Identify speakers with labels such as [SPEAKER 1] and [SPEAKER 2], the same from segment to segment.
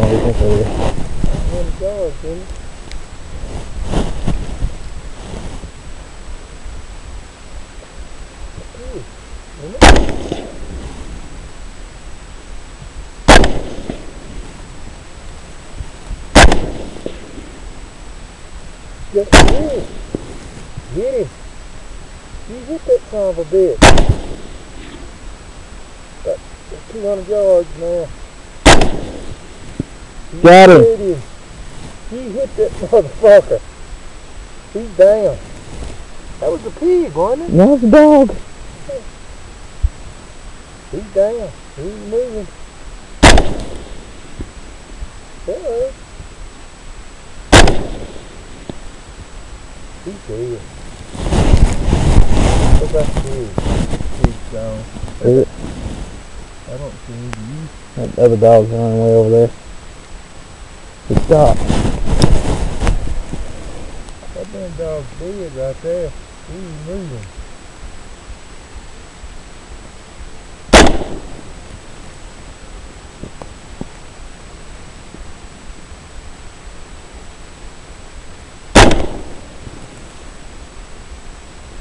[SPEAKER 1] It is?
[SPEAKER 2] One dog, didn't it? Ooh, isn't? Get him. Get him. You hit that son of a bitch. Got 200 yards now.
[SPEAKER 1] Got him.
[SPEAKER 2] hit. You hit that motherfucker. He's down. That was a pig, wasn't it?
[SPEAKER 1] No, it's a dog.
[SPEAKER 2] He's down. He's moving. Hello. He's dead. What about the pig? Pig's gone.
[SPEAKER 1] Is it?
[SPEAKER 2] I don't see any you.
[SPEAKER 1] That other dog's running way over there. He stopped.
[SPEAKER 2] That damn dog's dead right there. He's moving.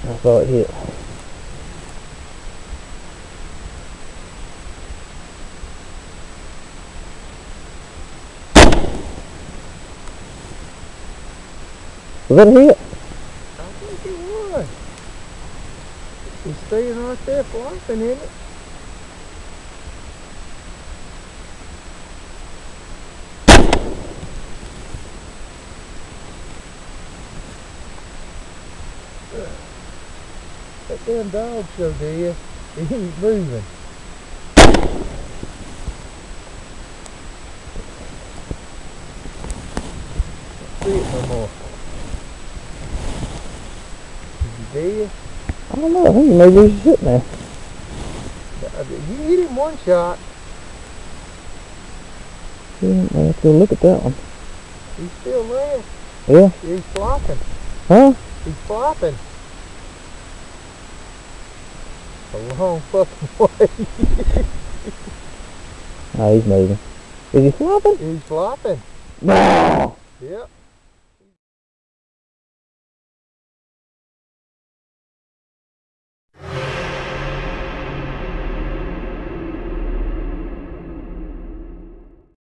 [SPEAKER 1] I saw it hit. A hit?
[SPEAKER 2] I think it was. He's staying right there flopping in it. That damn dog so dead. He ain't moving. See it no more. He dead?
[SPEAKER 1] I don't know. I think maybe he's sitting there.
[SPEAKER 2] Uh, You hit him one shot.
[SPEAKER 1] Yeah, Let's go look at that one.
[SPEAKER 2] He's still there.
[SPEAKER 1] Yeah.
[SPEAKER 2] He's flopping.
[SPEAKER 1] Huh?
[SPEAKER 2] He's flopping. A long fucking way.
[SPEAKER 1] Oh, he's moving. Is he flopping?
[SPEAKER 2] He's flopping.
[SPEAKER 1] No.
[SPEAKER 2] Yep.